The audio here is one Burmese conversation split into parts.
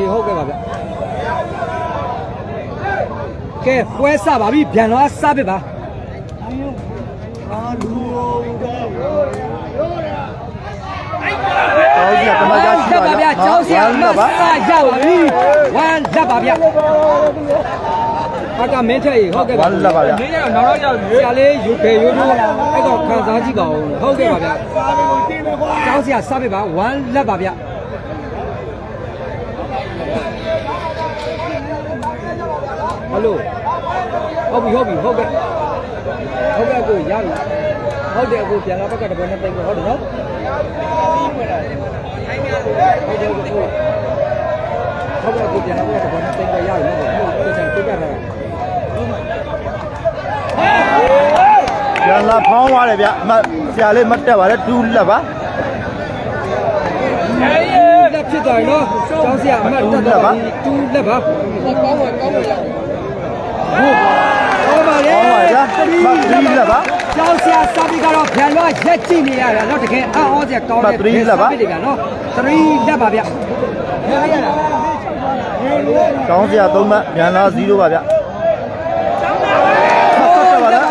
လေဟုတ်ကဲ့ပါဗျကဲပွဲစပါပြီပြန်တော့စပစ်ပါလက်ပါဗျကျောင်းဆရာမဆာရောက်ပြီဝမ်းလက်ပါဗျဟာကမင်းထက်ရေဟုတ်ကဲ့ပါဝမ်းလက်ပါဗျမင်းကတော့နောက်တော့ရောက်ဆရာလေးယူပေယူလို့အဲ့တော့ခံစားကြည့်ပါဦးဟုတ်ကဲ့ပါဗျကျောင်းဆရာစပစ်ပါဝမ်းလက်ပါဗျ ဟယ်လိုဟုတ်ပြီဟုတ်ပြီဟုတ်ကဲ့ဟုတ်ကဲ့ကိုရပြီဟုတ်တယ်အခုပြန်လာဘက်ကတပည့်နဲ့တိတ်ဟုတ်တယ်နော်ဟုတ်တယ်ဟုတ်တယ်ဟုတ်ကဲ့ကိုပြန်လာဘက်ကတပည့်နဲ့တိတ်ရပြီနော်ဟုတ်တယ်ပြတ်တာပြန်လာဖောင်းသွားတယ်ဗျအမဆရာလေးမတက်ပါနဲ့တူးလက်ပါလက်ဖြစ်သွားပြီနော်ကျောင်းဆရာအမှတ်တက်တော့ပြီတူလက်ပါကောင်းပါကောင်းပါ ဟုတ်ကောင်းပါလေဖောင်းပါဗျမတူးလက်ပါကျောင်းဆရာစာပြီးကတော့ပြန်တော့ရက်ကြည့်နေရတာနော်တကယ်အော်အော်ဆရာကောင်းတယ်ပြီဗျနော်3လက်ပါဗျကောင်းဆရာသုံးမှတ်ပြန်လာ0ပါဗျ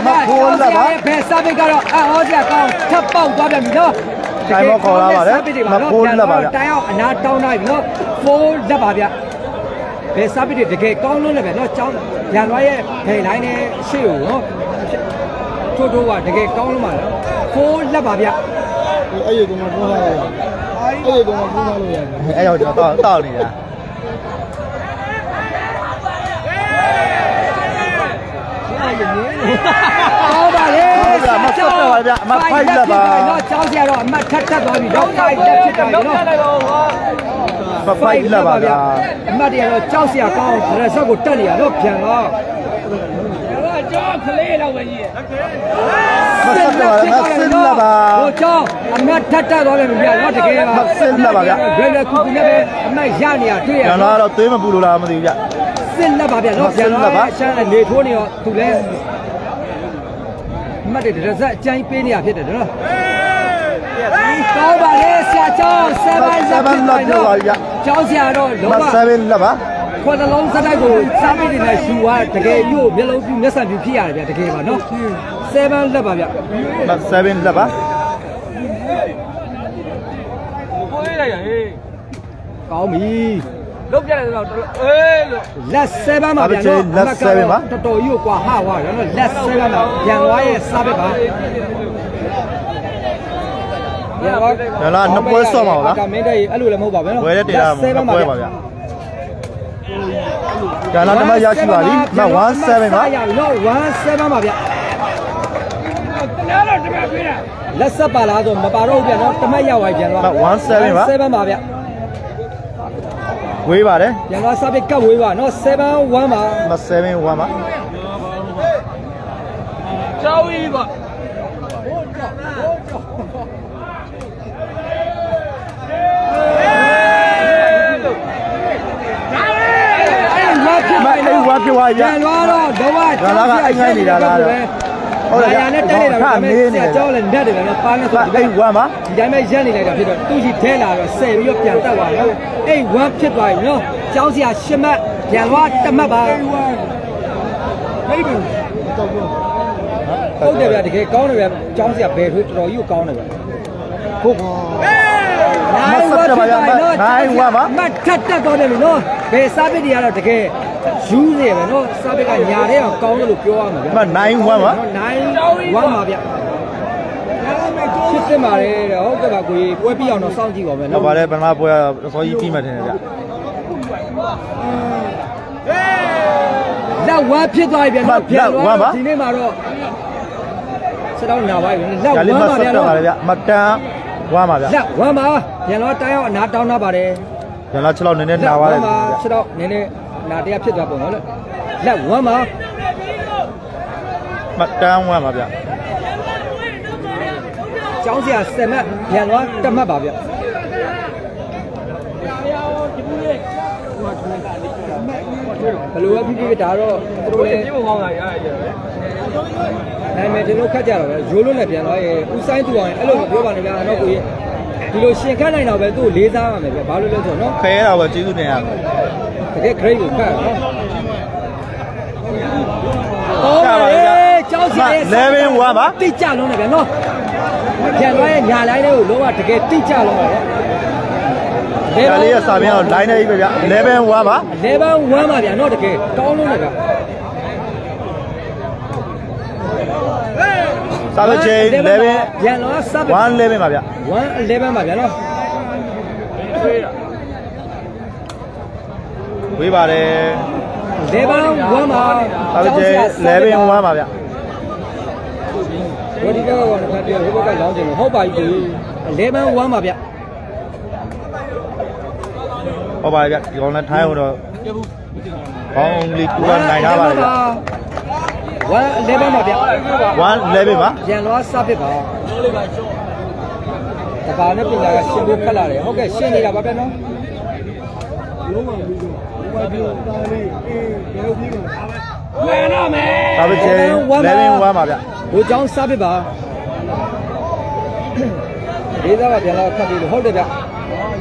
မဖိုးလက်ပါဘယ်စာပြီးကတော့အော်ဆရာကောင်းထပ်ပေါက်သွားပြန်ပြီနော်တိုင်အောင်အနာတောင်းလိုက်ပြီနော်4လက်ပါဗျ ဘယ်စာပြီးတကယ်ကောင်းလို့လည်းပဲနော်ကျောင်းပြန်သွားရဲ့ဒိန်လိုင်းနဲ့ရှေ့ကိုနော်ထိုးထိုးကတကယ်ကောင်းလို့မှာနော်4လက်ပါဗျအဲ့ဒီကောင်ကပြောတာလေအဲ့ဒီကောင်ကပြောတာလို့ရတယ်အဲ့ရောက်ကျွန်တော်တောက်နေတာကောင်းပါလေဟုတ်ကဲ့မဆက်တော့ပါဗျအမဖိုက်လက်ပါတော့ကျောင်းဆရာတော့အမတ်ထက်ထက်သွားပြီတော့ဖိုက်လက်ဖြစ်တာနော် မဖိုက်လက်ပါဗျာအမတ်တွေကတော့ကျောင်းဆရာကောင်းရက်ဆက်ကိုတက်နေရတော့ပြန်တော့မဆက်တော့ပါဗျမဆင်းလက်ပါဟိုကျောင်းအမတ်ထက်ထက်သွားတယ်ဗျာနော်တကယ်ပါမဆင်းလက်ပါဗျဘယ်လဲခုခုနဲ့ပဲအမတ်ရနေရတွေ့ရပြန်လာတော့သွေးမပူလို့လားမသိဘူးဗျစစ်လက်ပါဗျာနော်ပြန်တော့ရှမ်းနေထိုးနေတော့သူလဲအမတ်တွေရက်ဆက်အကြိုင်းပေးနေရဖြစ်တယ်နော် ကောင်းပါလေဆရာကျောင်း7လက်ဖြစ်ပါတော့ကျောင်းဆရာတော့လောမက7လက်ပါခွက်လုံးစတိုက်ကိုစားမိနေတဲ့ရှူကတကယ်မြို့မျက်လုံးပြမျက်စံပြဖြစ်ရတယ်ဗျတကယ်ပါနော်7လက်ပါဗျမ7လက်ပါကောင်းပြီလုတ်ပြလိုက်တော့အေးလို့လက်7ပါဗျာနော်တော်တော်ကြီးကိုကွာဟဝါရနော်လက်7ပါပြန်သွားရဲ့စားပဲပါ ပြန်သွားပြန်လာနှစ်ပွဲဆော့မှာပါဗျာကမင်းတဲ့အဲ့လိုလည်းမဟုတ်ပါဘူးနော်ဝယ်တဲ့တေတာမှာနှစ်ပွဲပါဗျာပြန်လာတမရရှိပါလိမ့်မ17ပါရပြီနော်17ပါဗျာလက်ဆက်ပါလားဆိုမပါတော့ဘူးဗျာနော်တမက်ရောက်သွားပြန်သွားမ17ပါ7ပါဗျာဝေးပါတယ်ပြန်သွားစားပြကတ်ဝေးပါနော်7 1ပါမ7 1ပါကျောင်းကြီးပါ အဲ့ဝါဖြစ် မ ပါ အဲ့ဝါ ဖြစ်သွားရပြန်သွားတော့တော့ဝါဒါလားကအိမ်ငိုင်းနေတာလားဟုတ်ဟုတ်တယ်တယ်ဗျာညာနဲ့တက်နေတာခဒါါပေနေမဲ့ဆနေရာကျောင်းလည်းနဲ့တယ်နော်ပါနေဆိုအဲ့1ပါဒီတိုင်းပဲရက်နေလိုက်တာဖြစ်တော့သူ့ရှိထဲလာတော့ဆယ်ပြီးတော့ပြန်တက်သွားတယ်အဲ့ဝါဖြစ်သွားပြီနော်ကျောင်းဆရာရှမတ်ပြန်သွားတမတ်ပါဟိတ်ဘူးတော့ပြောဟုတ်တယ်ဗျာတကယ်ကောင်းတယ်ဗျာကျောင်းဆရာဘယ်ထွေးတော်တော်ကြီးကိုကောင်းတယ်ဗျာဟုတ်နိုင်ဝါဖြစ်ပါနော်နိုင်ဝါပါမတ်ထက်တက်တော့တယ်လို့နော်ဘယ်စားပစ်တွေကတော့တကယ် ယူးနေပဲနော်စားပစ်ကညာတဲ့အောင်ကောင်းတယ်လို့ပြောရမှာဗျာမ9 1ပါနိုင်ဝမ်းပါဗျဖြစ်စင်ပါလေတဲ့ဟုတ်ကဲ့ပါကိုကြီးပွဲပြီးအောင်တော့စောင့်ကြည့်ပါမယ်ဟုတ်နော်ပါတယ်ပထမပွဲအစောကြီးပြီးမှထင်တယ်ဗျလက်ဝမ်းဖြစ်သွားပြီဗျာနော်ပြန်သွားဒီနေ့မှာတော့စတော့နာပါပြီလက်ဝဒါလေးမ်းမပါဆက်ဗျာတော့နော်ပါလေဗျမတန်ဝမ်းပါဗျလက်ဝမ်းပါပြန်တော့တိုင်းအောင်အနာတောင်းတာပါတယ်ပြန်လာ6လောက်နည်းနည်းလက်နာဝသွားတယ်မ်းပါစတော့နည်းနည်း နာတရားဖြစ်သွားပုံနော်လက်ဝမ်းပါမတန်ဝမ်းပါဗျကျောင်းဆရာဆယ်မတ်ပြန်သွားတမတ်ပါဗျဘယ်လိုပဲဖြစ်ဖြစ်ဒါတော့သူတို့လည်းပြေဖို့ကောင်းတာရရပဲနာမည်ကျွန်တော်ခတ်ကြတော့ပဲရိုးလုံးနဲ့ပြန်သွားရင်ဦးဆိုင်သူအောင်အဲ့လိုမပြောပါနဲ့ဗျာနော်ကိုကြီးဒီလိုရှင်ခတ်နိုင်တော့ပဲသူ့ကိုလေးစားရမယ်ဗျဘာလို့လဲဆိုတော့နော်ခဲရတာပဲကျေးဇူးတင်ရမယ် တကယ် grade ကိုခတ်ရနော်အော်လေကြောက်စီလေတိကျလုံးနေဗျနော်ပြန်သွားရဲ့ညာလိုင်းလေးကိုလုံးဝတကယ်တိကျလုံးပါဗျဒါလေးရစာပြန်တော့ line နဲ့ကြီးပဲဗျ11 1ပါ level 1ပါဗျာနော်တကယ်ကောင်းလုံးနေဗျစာပဲချိန်11ပြန်တော့စပ်1 11ပါဗျ1 11ပါဗျာနော် ဝေးပါတယ် level 1ပါစာပဲချိန်11 1ပါဗျဝဒီကတော့ကတော့ပြောဟိုဘက်ကလောင်းချင်လို့ဟုတ်ပါပြီ11 1ပါဗျာဟောပါဗျဒီကောင်လည်းထိုင်းအောင်တော့ကောင်းလေးကူကနိုင်ထားပါတယ်ဗျ1 11ပါဗျာ1 11ပါပြန်တော့စပ်ဖြစ်ပါတပါနဲ့ပညာကရှင်းဖို့ခက်လာတယ်ဟုတ်ကဲ့ရှင်းနေတာပါဗျာနော်လုံးဝပြီးတော့ ဟိုပြောတာလေးအေးဘယ်လိုပြီးတော့ စာပဲချိန်11 1ပါဗျ ဟိုเจ้าစပ်ဖြစ်ပါလေးသားကပြန်တော့ခတ်ပြီးလို့ဟုတ်တယ်ဗျာ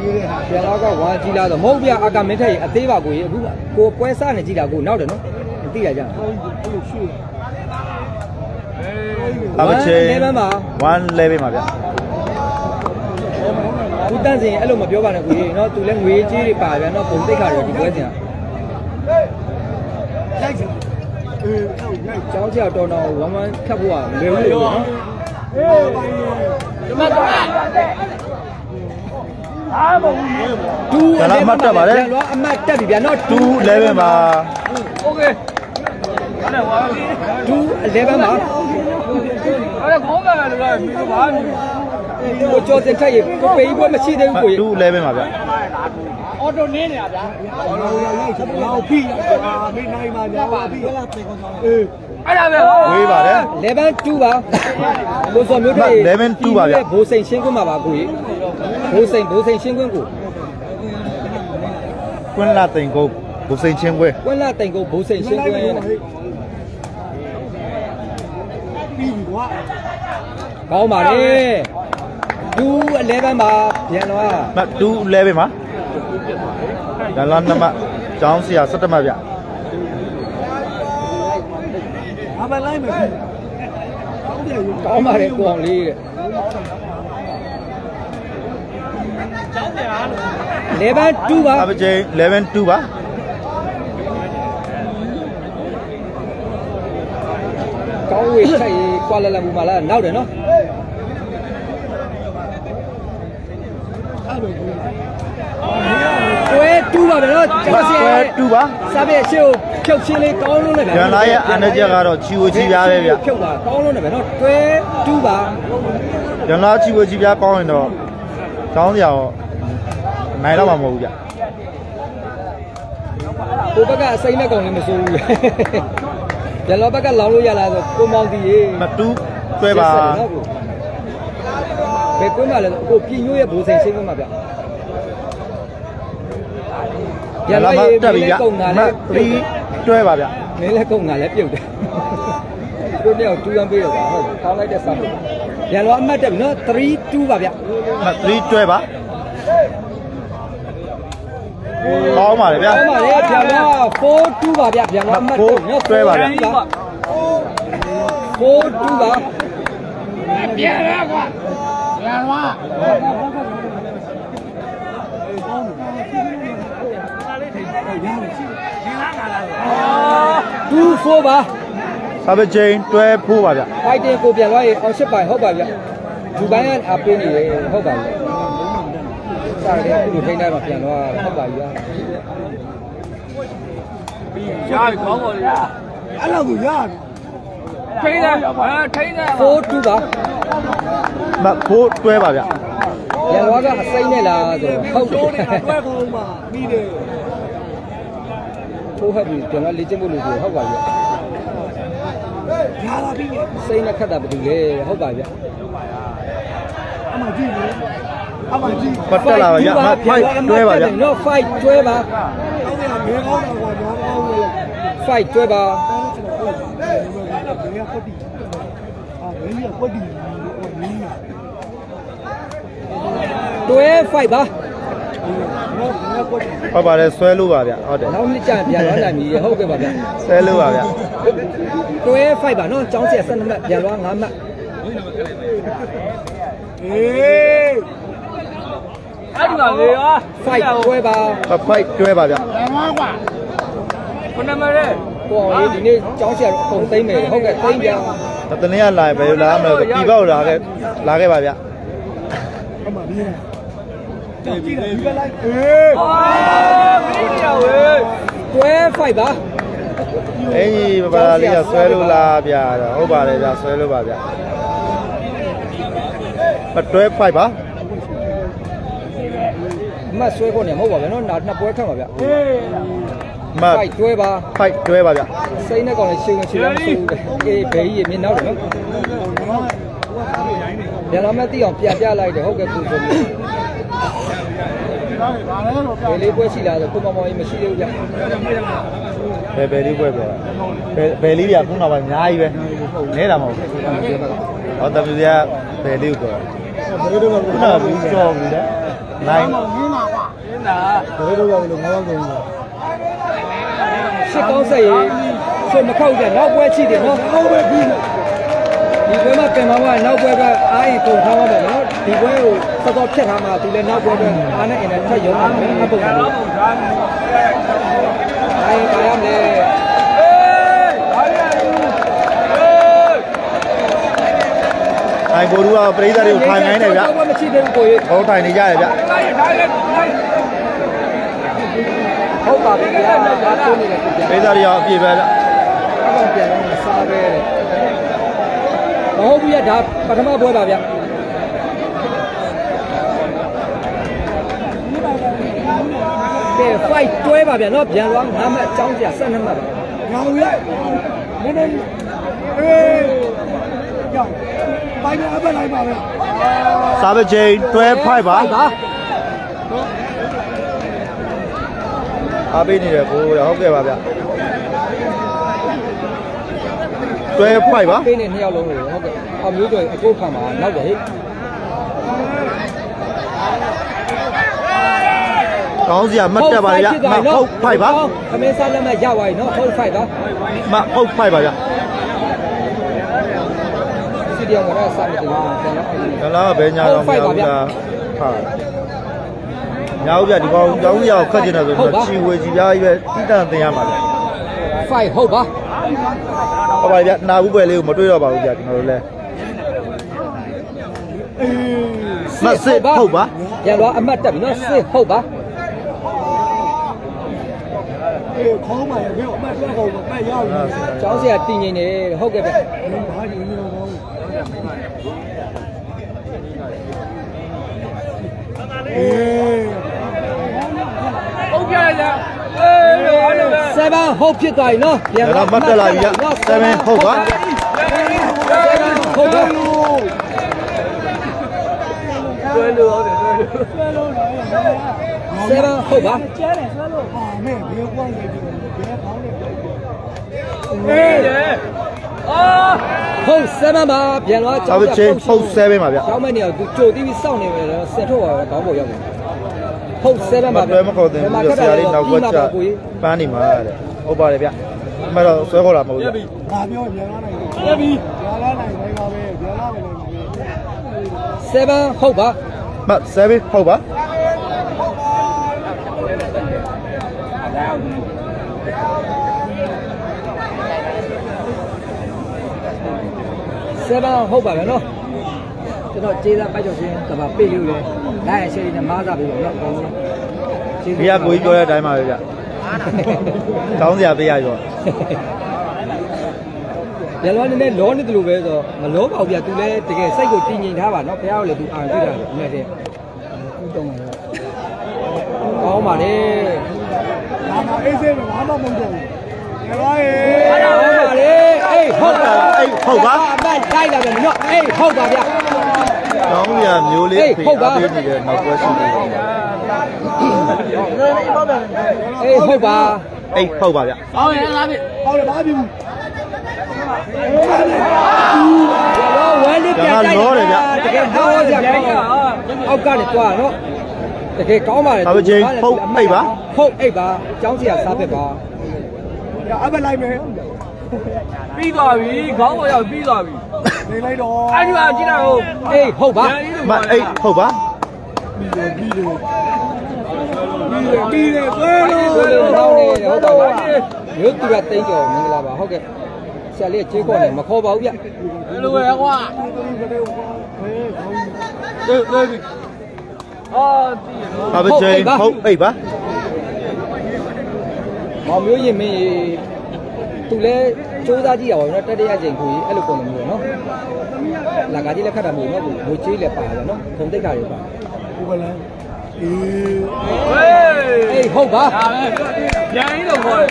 ရေးတဲ့ဟာ ပြန်တော့ကဝါကြီးလာတော့မဟုတ်ဗျာအကမင်းထက်အသေးပါကိုကြီးအခုကိုပွဲစားနေကြည့်တာကိုနောက်တယ်နော်မသိရကြဘူး အဲ့လိုရှု စာပဲချိန် 11ပါ 1 11ပါဗျ ခုတန့်စင်အဲ့လိုမပြောပါနဲ့ကိုကြီးနော်သူလည်းငွေကြီးတွေပါဗျာနော်ပုံတိတ်ခါတွေဒီပွဲစဉ် လိုက်ချင်အေးဟုတ်လိုက် ကျောင်းကျောက်တော်တော်ဝမ်းဝမ်းခတ်ဖို့ကလွယ်ဘူးလို့နော် အေးပိုင်းရော ဒီမှာတော့တူ ဒါလည်းအမှတ်တက်ပါတယ် ပြန်တော့အမှတ်တက်ပြီဗျာနော် 2 11ပါ โอเคအဲ့ဒါဝါ တူ11ပါ အဲ့ဒါခေါင်းကလည်းလည်းပြီးတော့ဘာလို့ ကိုကျော်စင်ထက်ရေကိုပေကြီးပွဲမရှိသေးဘူးကိုကြီး2 11ပါဗျအော်တိုနင်းနေတာဗျာလိုက်ချက်တော့ဖိအာမိနိုင်ပါညာပါဖိလာတေကောင်းအေးအဲ့ဒါပဲဝေးပါတယ် level 2ပါကိုစော်မျိုးတွေ level 2ပါဗျဘိုးစိန်ရှင်းခွင့်မှာပါကိုကြီးဘိုးစိန်ဘိုးစိန်ရှင်းခွင့်ကိုကွန်းလာတိန်ကုန်းဘုစိန်ချင်းခွဲကွန်းလာတိန်ကိုဘိုးစိန်ရှင်းခွင့်ပြီးပြီကွာကောင်းပါလေ တူ11ပါပြန်တော့မ2 11ပါဒါလာနမကျောင်းဆရာ17မှတ်ဗျအမလိုက်မယ်ကောင်းတယ်ယူကောင်းပါလေကိုအောင်လေးတဲ့11 2ပါအပချင်း11 2ပါကောင်းဝေးချက်ရေးကွာလာလာမူမာလာနောက်တယ်နော် အဲ့လိုကို တွဲ2ပါပဲနော်ကျောင်းစင်ကွဲ2ပါစားပြည့်ရှေ့ကိုဖြုတ်ချင်းလေးကောင်းလုံးနဲ့ဗျာရန်လာရဲ့အန်ချက်ကတော့ချီဝချီပြားပဲဗျဖြုတ်ပါကောင်းလုံးနဲ့ဗျာနော်တွဲ2ပါရန်လာချီဝချီပြားကောင်းရင်တော့ကျောင်းဆရာရောနိုင်တော့မှာမဟုတ်ဘူးဗျဟိုဘက်ကအစိမ့်နဲ့ကောင်လေးမစိုးဘူးရလောဘက်ကလောင်းလို့ရလားဆိုကိုမောင်တီရေမ2တွဲပါဘယ်ကွင်းမှာလဲအခုပြင်းညို့ရဲ့ဘူစိန်ရှင်းကွင်းမှာဗျ ရန်လာမတက်ပြီဗျကုန်တာမလဲ3တွဲပါဗျမင်းလည်းကုန်တာလဲပြုတ်တယ်တို့တယောက်တူရန်ပေးတော့ဗျဟုတ်ကောင်းလိုက်တဲ့စားလို့ရန်လောအမှတ်တက်ပြီနော်3 2ပါဗျမ3တွဲပါကောင်းပါလေဗျကောင်းပါလေပြန်တော့4 2ပါဗျပြန်တော့အမှတ်တက်နော်တွဲပါဗျ4 2ပါပြန်ရကွာပြန်သွား 2 4ပါစာပဲချင်းတွဲဖို့ပါဗျဖိုက်တင်ကိုပြန်သွားရင်အောင်ရှစ်ပိုင်ဟုတ်ပါဗျဒီပိုင်းကအပေးနေတယ်ဟုတ်ပါပြီစားတယ်အခုလိုထိန်းတိုင်းမှာပြန်သွားဟုတ်ပါပြီရပြီခေါင်းပေါ်လေအဲ့လိုကိုရတယ်ထိန်းတယ်အဲထိန်းတယ်4 2ပါမဖို့တွဲပါဗျရန်သွားကအစိမ့်နဲ့လားဆိုဟုတ်တယ်တိုးနေတာတွဲကုန်မှာပြီးတယ် ထိုးဟပ်ပြီးပြန်သွားလေ့ကျင့်ဖို့လို့ဆိုဟုတ်ပါပြီရလာပြီးနေစိမ့်နဲ့ခတ်တာဘာလို့လဲဟုတ်ပါဗျအမကြည့်လေအမကြည့်ပတ်တက်လာပါဗျမဖိုက်တွဲပါဗျနော် fight တွဲပါဟုတ်တယ်မေကောင်းတာကွာတော့ကောင်းလို့ fight တွဲပါဘယ်ကပတ်တီအာဘယ်ကပတ်တီဟိုနင်းတွဲ fight ပါ ဟုတ်ပါတယ်ဆွဲလို့ပါဗျဟုတ်တယ်နောက်နှစ်ကျရင်ပြန်သွားနိုင်ပြီဟုတ်ကဲ့ပါဗျဆွဲလို့ပါဗျတွဲ fight ပါနော်ចောင်းဆက်12မှတ်ပြန်သွား9မှတ်အေးအဲ့ဒီမှာလေဟာ fight တွဲပါဖိုက်တွဲပါဗျဘယ်နမရဲကိုအောင်လေးဒီနေ့ចောင်းဆက်အကုန်သိမ့်မယ်ဟုတ်ကဲ့သိမ့်ပြန်တနေ့ကလာရင်ဘယ်လိုလာမလဲပြီပေါက်လာခဲ့လာခဲ့ပါဗျဟုတ်ပါပြီ ကြည့်တယ်ဒီကလိုက်အေးအာမင်းကြီးရဝေးတွဲ fight ပါအင်းကြီးပပါလေးကဆွဲလို့လားဗျတော့ဟုတ်ပါတယ်ဗျဆွဲလို့ပါဗျပတွဲဖိုက်ပါအမှတ်ဆွဲဖို့နေမဟုတ်ပါဘူးနော်နောက်နှစ်ပွဲခတ်ပါဗျမတ် fight တွဲပါဖိုက်တွဲပါဗျစိတ်နဲ့ကောင်လည်းရှုံရှုံလို့မဆိုဘူးအေးဘေးကြီးမြင်နောက်တယ်နော်ပြန်လာမဲ့တိအောင်ပြပြလိုက်တယ်ဟုတ်ကဲ့သူဆိုပြီး ဘယ်လေးပွဲရှိလားဆိုကိုမမောင်ကြီးမရှိသေးဘူးဗျဘယ်ဘယ်လေးပွဲပဲဘယ်ဘယ်လေးပြခုနောက်ပိုင်းအများကြီးပဲနေတာမဟုတ်ဘူးဟောတပည့်ကဘယ်လေးကိုပြောဘယ်လိုတော့ခုနကဘူးကြော်ဘူးလေနိုင်နင်းတာဘယ်လိုလုပ်လို့ငါးပေါင်းကုန်လဲရှစ်ကောင်းဆက်ရေးဆွေမခောက်တဲ့နောက်ပွဲချိတယ်နော်ဟုတ်ပဲပြီးတယ်ဒီပွဲမှာပြန်มาကနောက်ပွဲကအားရင်ကုန်ထားမှာပေါ့နော်ဒီပွဲကို စောစောဖြတ်ထားမှာသူလည်းနောက်ပွဲကအားနဲ့အင်နဲ့ထွက်ရုံးမှာပဲအပုတ်တယ်တော့ပုံထားအားရင်ကာရမယ်အေးဟာရယူအေးနိုင်ကိုရူကပရိသတ်တွေကိုထိုင်ခိုင်းတယ်ဗျဘာမှမရှိသေးဘူးကိုကြီးဘောထိုင်နေကြတယ်ဗျတိုင်းတိုင်းလိုက်တိုင်းဟုတ်ပါပြီဗျာဒါတိုးနေတယ်ပြပရိသတ်တွေရောအပြည့်ပဲဗျအကောင်ပြန်တော့စားပဲတဲ့မဟုတ်ဘူးရဒါပထမပွဲပါဗျ ကဲ fight တွဲပါဗျာနော်ပြန်သွား9မှတ်အကြောင်းစရာ12မှတ်ပါငါ့ရဲ့နည်းနည်းအေးကြောက်ပိုင်းနဲ့အပတ်လိုက်ပါပဲစားပဲချိန်တွဲဖိုက်ပါ fight ပါအားပေးနေတယ်ကိုဟုတ်ကဲ့ပါဗျတွဲဖိုက်ပါပေးနေနှစ်ယောက်လုံးလို့ဟုတ်ကဲ့အမျိုးကျော်အကိုခံပါနောက်တယ်ဟဲ့ ကောင်းစရာမတ်တက်ပါဗျမဟုတ်ဖိုက်ပါခမင်းစားလက်မဲ့ရပါပြီနော်ဟုတ် fight ပါမဟုတ်ဖိုက်ပါဗျစီဒီယံကတော့စားမယ်တယ်ပြန်တော့ဒါလားဘယ်ညာတော့မရဘူးလားဟာညာဦးဗျဒီကောင်ကြောင်းစရာကိုခတ်ကျင်တယ်ဆိုတော့ချီဝေချီပြားကြီးပဲတိတန်တင်ရမှာဗျ fight ဟုတ်ပါဟုတ်ပါဗျနာဘူးပွဲလေးကိုမတွေ့တော့ပါဘူးဗျကျွန်တော်တို့လည်းမတ်စစ်ဟုတ်ပါရတော့အမှတ်တက်ပြီနော်စစ်ဟုတ်ပါ အေး ခေါင်းပါရဲ့ဘယ်အပတ်တော့ကုန်မပတ်ရောက်နေတယ်ကျောင်းစရာတည်ငြိမ်နေဟုတ်ကဲ့ဗျဘာကြီးနေတော့အေးပုံပြလိုက်လားအေးဟာရပဲ7ဟုတ်ဖြစ်သွားပြီနော်ဒါတော့မတ်တက်လာပြီဗျ7ဟုတ်ပါဟုတ်ပါဆွဲလို့ဟုတ်တယ်ဆွဲလို့7ဟုတ်ပါဟာ မဲဘယ်ကွာနေပြီဘယ်ခေါင်းနေအေးတယ်အာဟုတ်7ပါပြန်တော့စားပဲချိန်ဟုတ်7ပါဗျကျောင်းမဲ့နေတော့သူကြိုတီးပြီးစောင့်နေမယ်တော့စင်ထုတ်ပါပဲခေါင်းပေါ်ရောက်တယ်ဟုတ်7မပါတွဲမခေါ်တင်ဘူးဆရာလေးနောက်ကွက်ချပန်းနေမှာတဲ့ဟုတ်ပါတယ်ဗျအမှတော့ဆွဲခေါ်တာမဟုတ်ဘူးဗျငါပြောပြန်လာနိုင်တယ်ပြပြီပြန်လာနိုင်တယ်ပါပဲပြန်လာမယ်လည်း7ဟုတ်ပါမတ်7ဟုတ်ပါ 7ဟုတ်ပါပဲနော်ကျွန်တော်ကျေးဇူးပိုက်ကျော်ချင်းကဘာပေးလို့လဲလိုက်ရရှေ့နဲ့မားစားပြီးတော့နော်ကောင်းတယ်ဒီကကိုကြီးပြောတဲ့အတိုင်းပါပဲဗျကောင်းစရာပေးရရောရလောနည်းနည်းလောနေတယ်လို့ပဲဆိုမလောပါဘူးဗျသူလည်းတကယ်စိတ်ကိုတည်ငြိမ်ထားပါနော်ဘုရားကိုလည်းသူအာရုံပြုတာလေနဲ့တဲ့ဥတုံးပါတော့ကောင်းပါလေငါမအေးစေးဘာမှမဟုတ်တော့ဘူးပြန်လာရေကောင်းပါလေအေးဟုတ်ပါအေးဟုတ်ပါအမတ်တိုက်လာတယ်နော်အေးဟုတ်ပါဗျကောင်းစရာမျိုးလေးပေးအ ပေးနေတဲ့နောက်ကွက်ရှိတယ်အေးဟုတ်ပါအေးဟုတ်ပါဗျအောင်းရလားဗျဟောလေဘာပြီဘူးရလောဝဲယ်လေးပြန်တိုက်တကယ်ဟောကြကောင်းအောက်ကနေတွားနော်တကယ်ကောင်းပါလေဟုတ်အိတ်ပါចောင်းစီကစားပစ် ပါအဘလိုက်မယ်ပြီးသွားပြီခေါင်းပေါ်ရောက်ပြီးသွားပြီနေလိုက်တော့အဲ့ဒီမှာကြည့်လိုက်ဟုတ်အေးဟုတ်ပါမအေးဟုတ်ပါပြီးတယ်ပြီးတယ်ကွဲဘယ်လို့လိုကောင်းနေဟုတ်ပါဘူးမြို့သူရတိတ်ကြော်မင်္ဂလာပါဟုတ်ကဲ့ဆရာလေးကြေးခေါ်နေမခေါ်ပါဘူးဗျဘယ်လိုလဲကွာတေးတေးပြီအာတီးနော်ဘာပဲချင်းဟုတ်အိတ်ပါမောင်မျိုးရင်မင်း သူလဲစူးစမ်းကြည့်ရပါဘူးနော်တတိယချိန်ခွေအဲ့လိုပုံစံမျိုးနော်လာကားကြီးလက်ခတ်တာမဟုတ်နော်ငိုချေးလည်းပါတယ်နော်ခုံတိတ်ခါတွေပါဘယ်လဲအေးဟေးအေးဟုတ်ပါဒါပဲညိုင်းလို့ခေါ်တယ်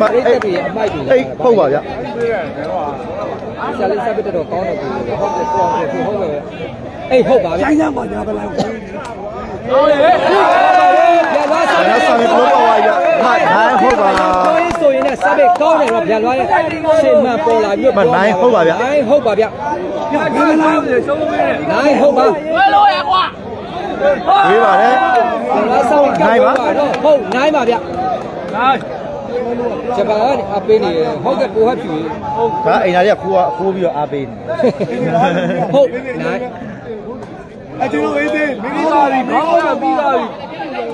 ဘာအဲ့အေးဒီအမိုက်တွေအေးဟုတ်ပါဗျဆရာလေးစပ်ပြတော့ကောင်းတယ်ကိုဟုတ်တယ်ကိုအောင်ကိုဟုတ်တယ်အေးဟုတ်ပါဗျကျိုင်းစမ်းပါညာဘယ်လိုက်ဟုတ်လေဗျာသွားစားအဲ့ဆာမီဘလို့ပါပါဗျနိုင်ဟုတ်ပါ ဆိုရင်ဆိုရင်လည်းစပ်ပြကောင်းတယ်တော့ဗျာလွားရဲ့ရှင်းမှန်ပေါ်လာပြီးနိုင်ဟုတ်ပါဗျဘယ်လိုလဲရှုံးမင်းနဲ့နိုင်ဟုတ်ပါဘယ်လိုရကွာဝေးပါတယ်ဗျာဆောင်နိုင်ပါဟုတ်နိုင်ပါဗျနိုင်ဂျပန်ကအပေးနေဟုတ်ကဲ့ကိုဟတ်ဖြူဒါအိမ်သားတွေကခိုးခိုးပြီးတော့အားပေးနေဟုတ်နိုင်အကျွန်တော်အေးသေးမင်းပြီးကသွားပြီခေါင်းပေါ်ရောက်ပြီးသွားပြီ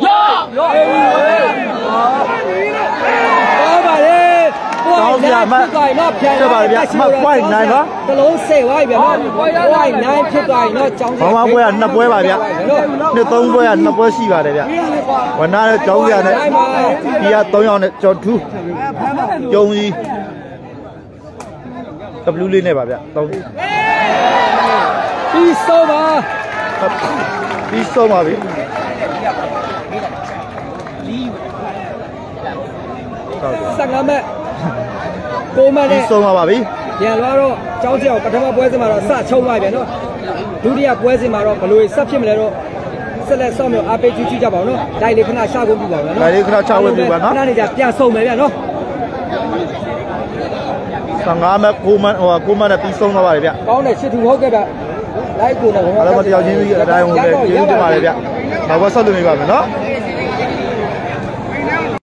ရောရောအေးပြီဟေးပါပါလေ တော့ပြန်တလုံးစေဝိုင်းဗျာနော်ဝိုင်းနိုင်ဖြစ်သွားရင်တော့ကျောင်းဘောင်းမပွဲကနှစ်ပွဲပါဗျနှစ်သုံးပွဲကနှစ်ပွဲရှိပါတယ်ဗျဝနာနဲ့ကျောင်းပြနဲ့ဒီက3ယောက်နဲ့ကျော်ထူးကျုံကြီး W လေးနဲ့ပါဗျ3ပြီးဆုံးပါပြီးဆုံးပါပြီ15မဲ့ ကိုမပြီးနဲ့ဆုံးပါပါပြီပြန်လာတော့ကျောင်းကျောင်းပထမပွဲစဉ်မှာတော့စချုံသွားပြန်နော်ဒုတိယပွဲစဉ်မှာတော့ဘလို့ဆက်ဖြစ်မလဲတော့ဆက်လက်ဆောင်မျိုးအားပေးကြည့်ကြပါဦးနော်ဒိုင်လေးခဏရှာကုန်ပြီပါဗျာနော်ဒါလေးခဏချဝဲပြပါနော်ခဏနေကြပြန်ဆုံးမယ်ဗျာနော်15မဲ့9မဲ့ဟို9မဲ့နဲ့ပြီးဆုံးသွားပါတယ်ဗျကောင်းတယ်ရှစ်သူဟုတ်ကဲ့ဗျလိုက်ကိုတော့အားလုံးမတယောက်ချင်းစီအတိုင်းဝင်ပဲကျေးဇူးတင်ပါတယ်ဗျနောက်ဘက်ဆက်လို့နေပါမယ်နော်